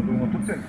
動画撮ってんの